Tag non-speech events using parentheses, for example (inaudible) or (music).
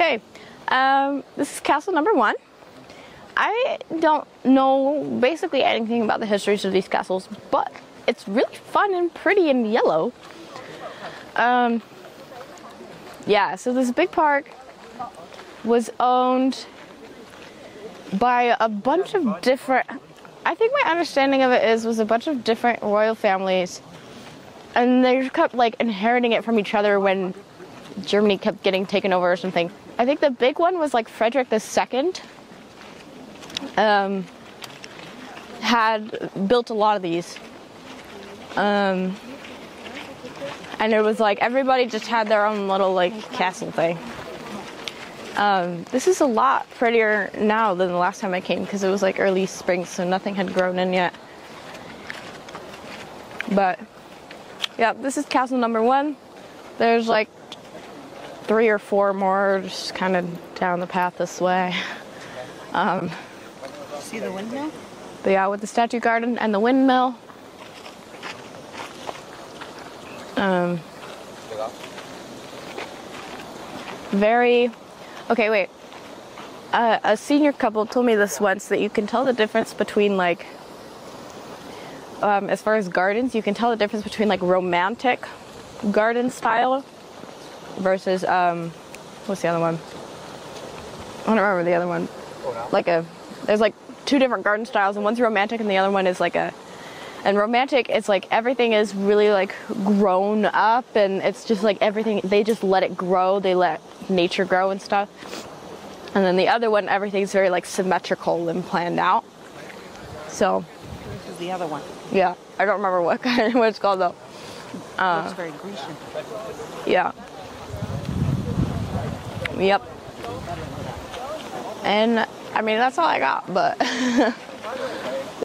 Okay, um, this is castle number one. I don't know basically anything about the histories of these castles, but it's really fun and pretty and yellow. Um, yeah, so this big park was owned by a bunch of different. I think my understanding of it is was a bunch of different royal families, and they kept like inheriting it from each other when Germany kept getting taken over or something. I think the big one was like Frederick II. Um, had built a lot of these. Um, and it was like everybody just had their own little like castle thing. Um, this is a lot prettier now than the last time I came because it was like early spring, so nothing had grown in yet. But yeah, this is castle number one. There's like three or four more just kind of down the path this way. Um, See the windmill? yeah, with the statue garden and the windmill. Um, very. Okay, wait. Uh, a senior couple told me this once that you can tell the difference between like. Um, as far as gardens, you can tell the difference between like romantic garden style versus um, what's the other one? I don't remember the other one. Like a there's like two different garden styles, and one's romantic, and the other one is like a. And romantic, it's like everything is really like grown up, and it's just like everything. They just let it grow. They let nature grow and stuff. And then the other one, everything's very like symmetrical and planned out. So This is the other one. yeah, I don't remember what kind, (laughs) what it's called though. Looks very Grecian. Yeah. Yep. And I mean that's all I got, but (laughs)